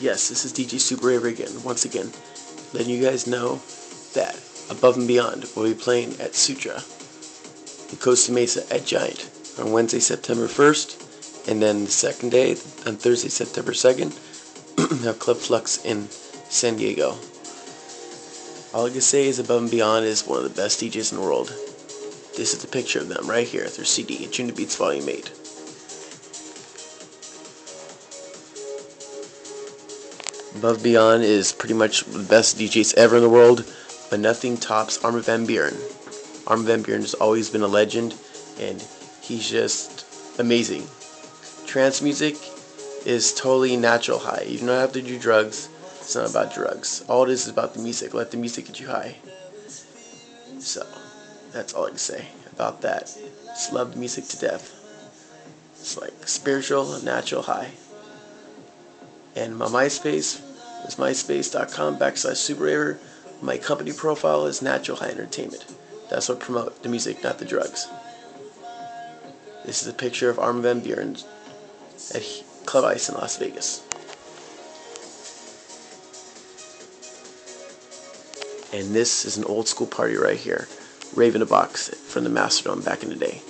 Yes, this is DJ Super Raver again, once again, letting you guys know that Above and Beyond will be playing at Sutra in Costa Mesa at Giant on Wednesday, September 1st, and then the second day, on Thursday, September 2nd, have Club Flux in San Diego. All I can say is Above and Beyond is one of the best DJs in the world. This is a picture of them right here, their CD, Anjunabeats Volume 8. Above Beyond is pretty much the best DJs ever in the world, but nothing tops Armin van Buuren. Armin van Buuren has always been a legend, and he's just amazing. Trance music is totally natural high. You don't have to do drugs. It's not about drugs. All it is is about the music. Let the music get you high. So, that's all I can say about that. Just love the music to death. It's like spiritual, natural high. And my MySpace is myspace.com backslash superraver. My company profile is Natural High Entertainment. That's what promote the music, not the drugs. This is a picture of Armin van Buuren at Club Ice in Las Vegas. And this is an old school party right here. Rave in a Box from the Mastodon back in the day.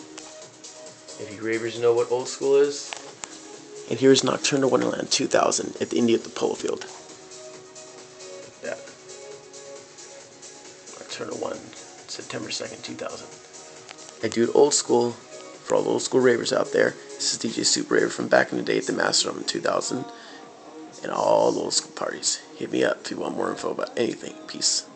If you ravers know what old school is, and here's Nocturnal Wonderland 2000 at the Indio at the Polo Field. Nocturnal 1, September 2nd, 2000. I do it old school for all the old school ravers out there. This is DJ Super Raver from back in the day at the Mastodome in 2000 and all the old school parties. Hit me up if you want more info about anything. Peace.